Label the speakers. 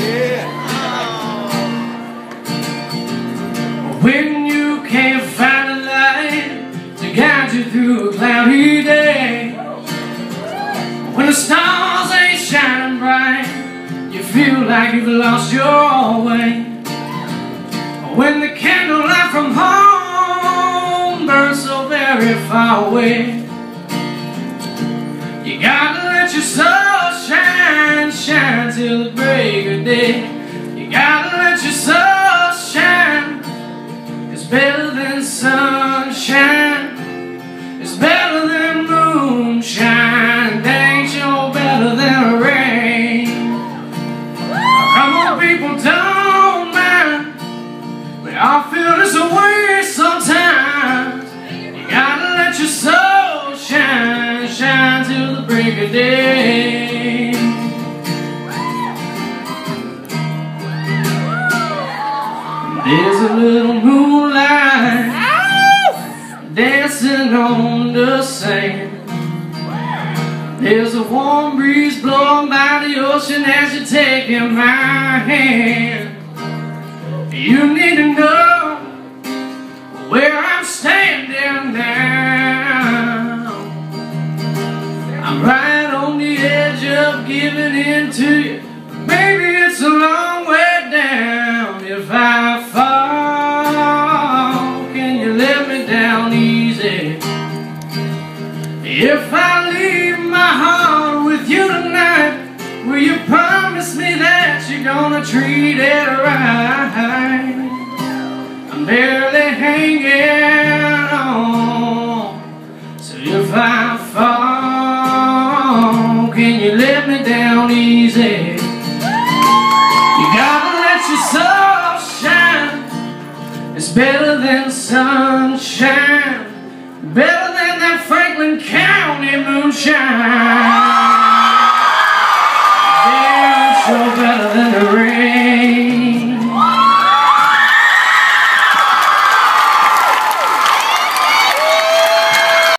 Speaker 1: Yeah. When you can't find a light to guide you through a cloudy day, when the stars ain't shining bright, you feel like you've lost your way. When the candlelight from home burns so very far away let your soul shine, shine till the break of day. You gotta let your soul shine. It's better than sunshine. It's better than moonshine, dang sure better than rain. Come on, people, don't mind. We all feel this way till the break of day. There's a little moonlight dancing on the sand. There's a warm breeze blowing by the ocean as you're taking my hand. You need to know of giving in to you. Baby, it's a long way down if I fall. Can you let me down easy? If I leave my heart with you tonight, will you promise me that you're gonna treat it right? I'm barely hanging can you let me down easy? You gotta let your soul shine. It's better than sunshine, better than that Franklin County moonshine.